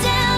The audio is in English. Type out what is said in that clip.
down.